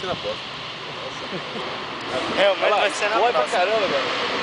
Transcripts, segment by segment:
ser na próxima. É, mas vai ser na Vai pra próxima. caramba, cara.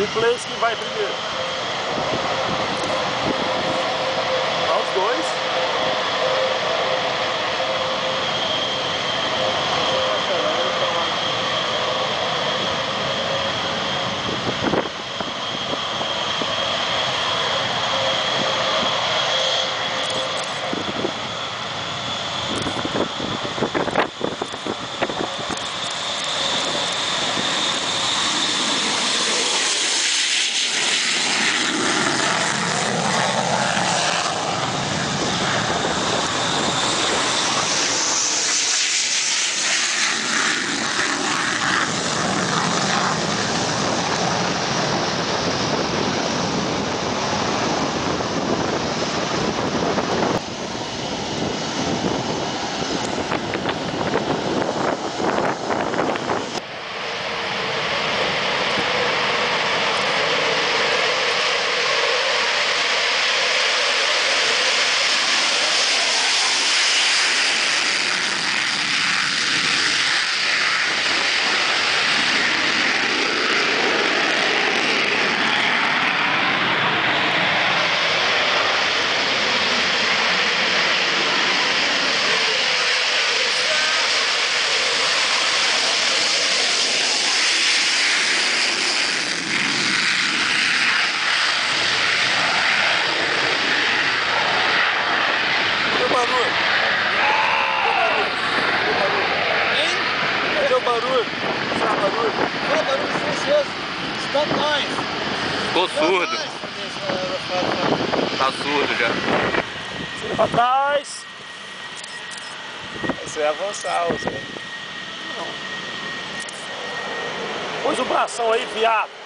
Replace que vai primeiro. Tá os dois. Cadê o barulho? Cadê o barulho? O barulho? O barulho silencioso. Stop noise. Ficou surdo. Tá surdo já. Vira pra trás. Você vai avançar, você. Não. Pôs o bração aí, viado.